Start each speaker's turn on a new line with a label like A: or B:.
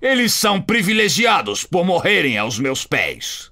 A: Eles são privilegiados por morrerem aos meus pés.